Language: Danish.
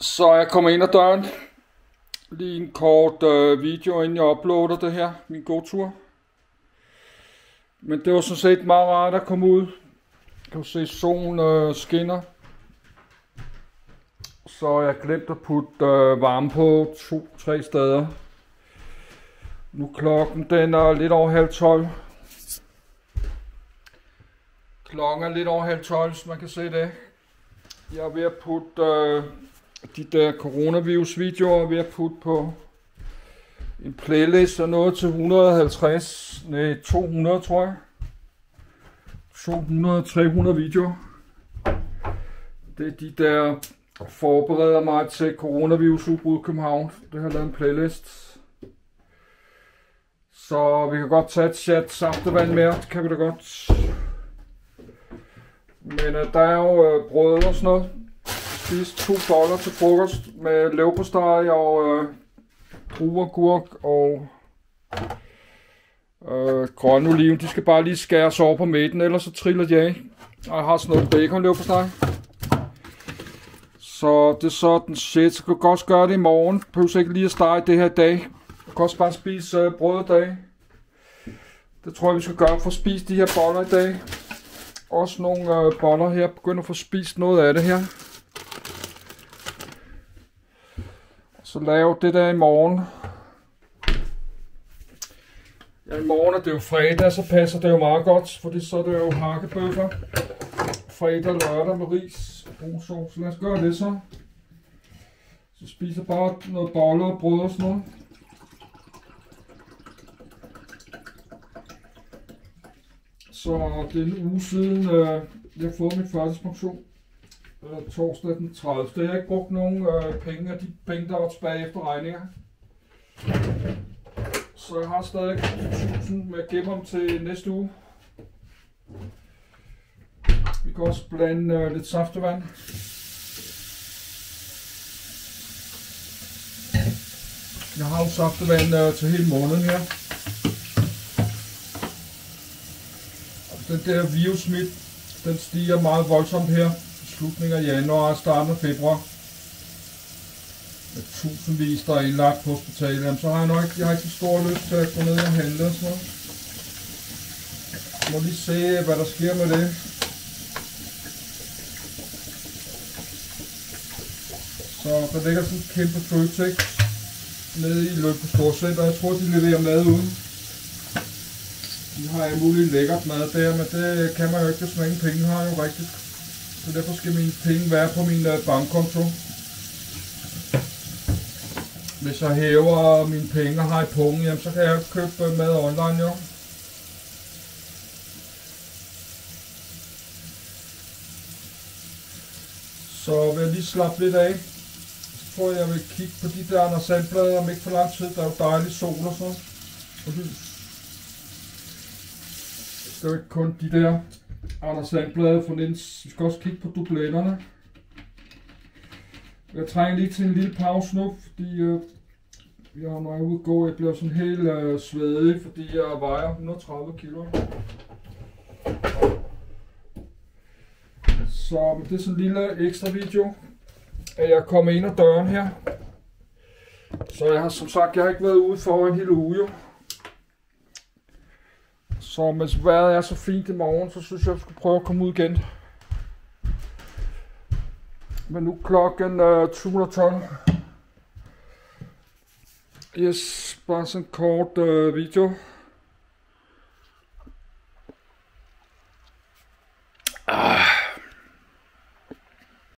Så jeg kommer ind ad døren. Lige en kort øh, video, inden jeg uploader det her, min gåtur. Men det var sådan set meget rart at komme ud. Kan du se, solen øh, skinner. Så jeg glemte at putte øh, varme på to-tre steder. Nu klokken den er lidt over halv tolv. Klokken er lidt over halv tolv, så man kan se det. Jeg er ved at putte øh, de der coronavirus-videoer ved at putte på en playlist og noget til 150, nej 200 tror jeg. 200-300 videoer. Det er de der forbereder mig til coronavirusudbrud i København. Det har lavet en playlist. Så vi kan godt tage et chat saftevand mere, det kan vi da godt. Men uh, der er jo uh, brød og sådan noget spise to boller til frokost med leverpostej og øh, druer, gurk og øh, grønne oliven. De skal bare lige skæres over på midten, ellers så triller de af. Og jeg har sådan noget bacon leverpostej. Så det er sådan shit. Så kan du godt gøre det i morgen. Behøver ikke lige at starte det her dag. Du kan også bare spise øh, brød i dag. Det tror jeg, vi skal gøre for at spise de her boller i dag. Også nogle øh, boller her. Begynder at få spist noget af det her. Så lave det der i morgen. Ja, i morgen er det jo fredag, så passer det jo meget godt, fordi så er det jo hakkebøffer. Fredag lørdag med ris og brugsovs. Lad os gøre det så. Så spiser bare noget boller og brød og sådan noget. Så det er en uge siden, øh, jeg har fået min førtidspension. pension. Øh, torsdag den 30. Jeg har ikke brugt nogen øh, penge af de penge, der var tilbage efter regninger. Så jeg har stadig 1000, men jeg gemmer dem til næste uge. Vi kan også blande øh, lidt saftevand. Jeg har jo saftevand øh, til hele måneden her. den der virusmit, den stiger meget voldsomt her slutningen af januar og starten af februar. Med tusindvis, der er indlagt på hospitalet. Jamen, så har jeg nok ikke, jeg har ikke så stor lyst til at gå ned og handle Så. Jeg må lige se, hvad der sker med det. Så der ligger sådan en kæmpe Føtex nede i løbet på Storcenter. Jeg tror, de leverer mad uden. De har alt muligt lækkert mad der, men det kan man jo ikke, hvis man ingen penge har jo rigtigt. Så derfor skal mine penge være på min øh, bankkonto. Hvis jeg hæver mine penge og har i pungen, jamen, så kan jeg købe øh, mad online jo. Så vil jeg lige slappe lidt af. Så tror jeg, jeg vil kigge på de der Anders Sandblade om ikke for lang tid. Der er jo dejlig sol og sådan. Og lys. Det er jo ikke kun de der Anders Sandblad for Nins. Vi skal også kigge på dubletterne. Jeg trænger lige til en lille pause nu, fordi øh, jeg har meget ude gå. Jeg bliver sådan helt øh, svedig, fordi jeg vejer 130 kilo. Så men det er sådan en lille ekstra video, at jeg kommer ind ad døren her. Så jeg har som sagt, jeg har ikke været ude for en hel uge jo. Så hvis vejret er så fint i morgen, så synes jeg, jeg skulle prøve at komme ud igen. Men nu klokken øh, 2012. Yes, bare sådan en kort øh, video.